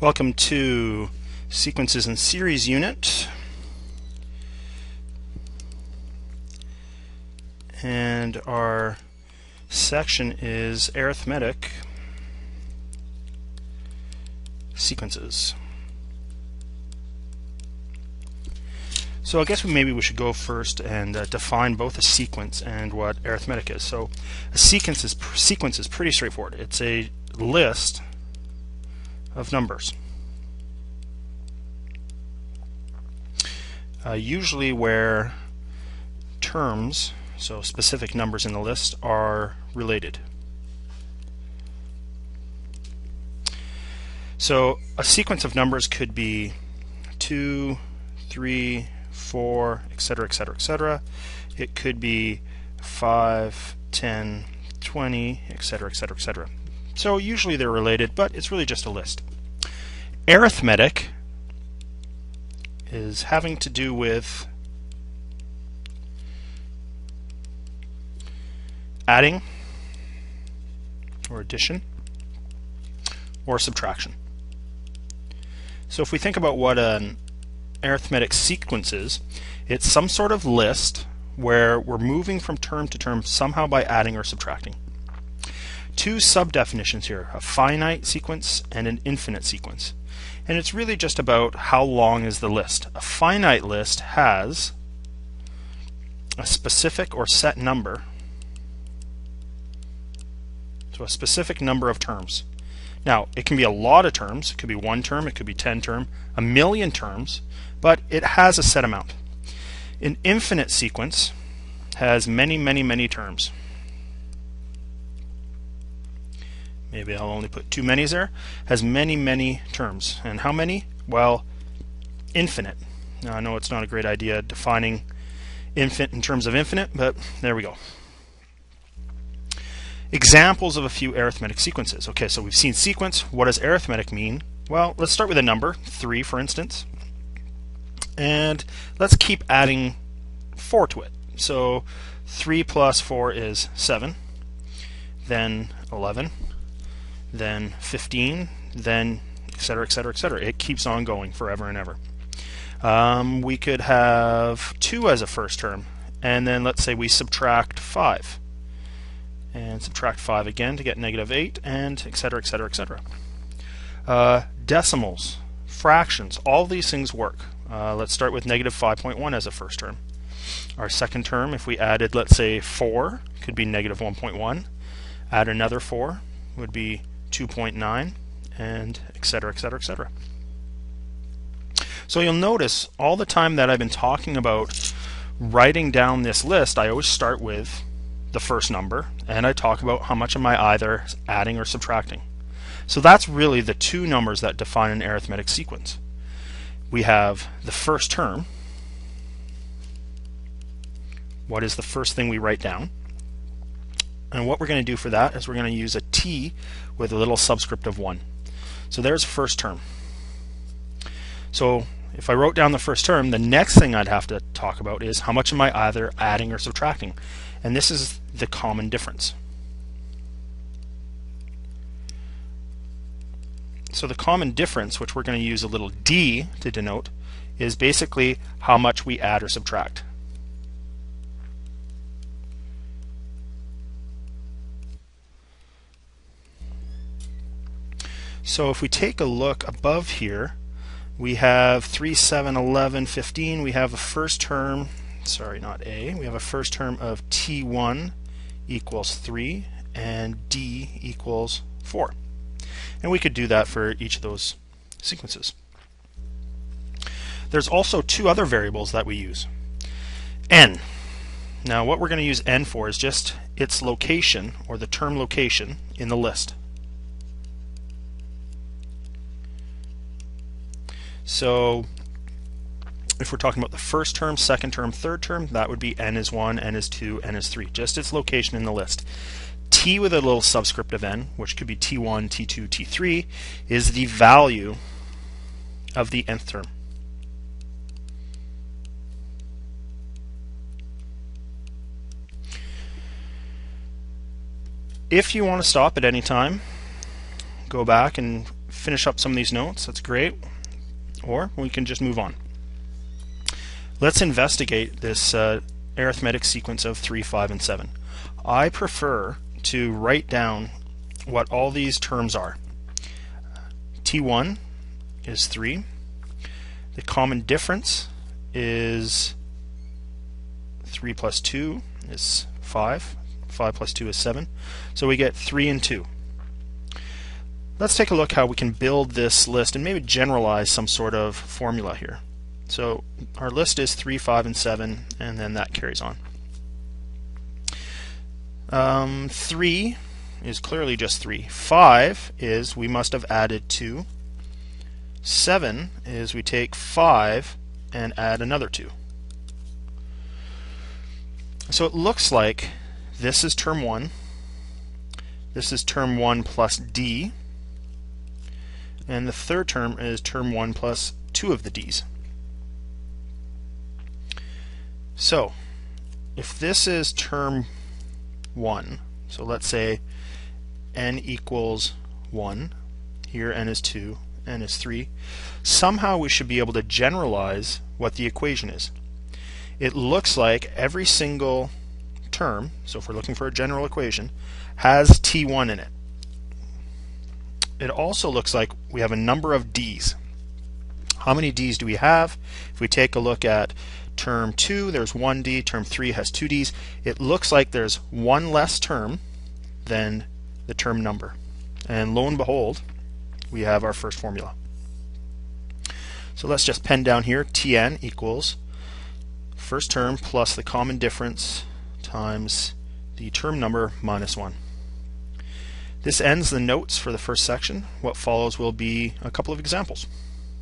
Welcome to Sequences and Series unit. And our section is arithmetic sequences. So I guess maybe we should go first and uh, define both a sequence and what arithmetic is. So a sequence is sequence is pretty straightforward. It's a list of numbers. Uh, usually where terms, so specific numbers in the list, are related. So a sequence of numbers could be 2, 3, 4, etc., etc., etc. It could be 5, 10, 20, etc., etc., etc. So usually they're related, but it's really just a list. Arithmetic is having to do with adding or addition or subtraction. So if we think about what an arithmetic sequence is, it's some sort of list where we're moving from term to term somehow by adding or subtracting two sub-definitions here, a finite sequence and an infinite sequence. And it's really just about how long is the list. A finite list has a specific or set number, so a specific number of terms. Now, it can be a lot of terms, it could be one term, it could be 10 term, a million terms, but it has a set amount. An infinite sequence has many, many, many terms. Maybe I'll only put two many's there, has many, many terms. And how many? Well, infinite. Now I know it's not a great idea defining infinite in terms of infinite, but there we go. Examples of a few arithmetic sequences. Okay, so we've seen sequence. What does arithmetic mean? Well, let's start with a number, 3 for instance. And let's keep adding 4 to it. So 3 plus 4 is 7, then 11, then 15, then etc., etc., etc. It keeps on going forever and ever. Um, we could have 2 as a first term, and then let's say we subtract 5. And subtract 5 again to get negative 8, and etc., etc., etc. decimals, fractions, all these things work. Uh, let's start with negative 5.1 as a first term. Our second term, if we added, let's say, 4, could be negative 1.1. Add another 4 would be 2.9, and etc., etc., etc. So you'll notice all the time that I've been talking about writing down this list, I always start with the first number, and I talk about how much am I either adding or subtracting. So that's really the two numbers that define an arithmetic sequence. We have the first term. What is the first thing we write down? And what we're going to do for that is we're going to use a t with a little subscript of 1. So there's first term. So if I wrote down the first term, the next thing I'd have to talk about is how much am I either adding or subtracting. And this is the common difference. So the common difference, which we're going to use a little d to denote, is basically how much we add or subtract. So if we take a look above here, we have 3, 7, 11, 15. We have a first term, sorry, not A. We have a first term of T1 equals 3 and D equals 4. And we could do that for each of those sequences. There's also two other variables that we use. N. Now what we're going to use N for is just its location, or the term location, in the list. So if we're talking about the first term, second term, third term, that would be n is 1, n is 2, n is 3, just its location in the list. t with a little subscript of n, which could be t1, t2, t3, is the value of the nth term. If you want to stop at any time, go back and finish up some of these notes, that's great. Or we can just move on. Let's investigate this uh, arithmetic sequence of 3, 5, and 7. I prefer to write down what all these terms are. T1 is 3. The common difference is 3 plus 2 is 5. 5 plus 2 is 7. So we get 3 and 2. Let's take a look how we can build this list and maybe generalize some sort of formula here. So our list is 3, 5, and 7, and then that carries on. Um, 3 is clearly just 3. 5 is we must have added 2. 7 is we take 5 and add another 2. So it looks like this is term 1. This is term 1 plus d. And the third term is term 1 plus 2 of the d's. So, if this is term 1, so let's say n equals 1, here n is 2, n is 3, somehow we should be able to generalize what the equation is. It looks like every single term, so if we're looking for a general equation, has t1 in it. It also looks like we have a number of d's. How many d's do we have? If we take a look at term 2, there's 1d, term 3 has 2 d's. It looks like there's one less term than the term number. And lo and behold, we have our first formula. So let's just pen down here, Tn equals first term plus the common difference times the term number minus 1. This ends the notes for the first section. What follows will be a couple of examples.